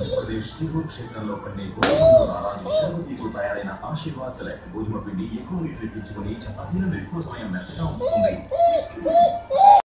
ఆంధ్రప్రదేశ్ సిగూర్ క్షేత్రంలో పండే గోధుమలను ఇప్పుడు తయారైన ఆశీర్వాద్ సెలెక్ట్ గోధుమ పిండి ఎక్కువ నీటిని ఇప్పించుకుని చపాతీలను ఎక్కువ సమయం మెత్తగా ఉంచుతుంది